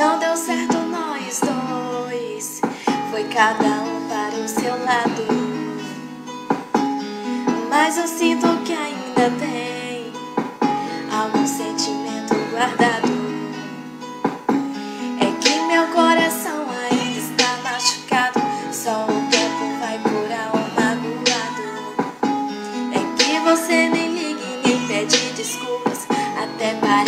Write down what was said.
Não deu certo nós dois, foi cada um para o seu lado. Mas eu sinto que ainda tem algum sentimento guardado. É que meu coração ainda está machucado. Só o tempo vai curar o magoado. É que você nem liga e nem pede desculpas, até parece.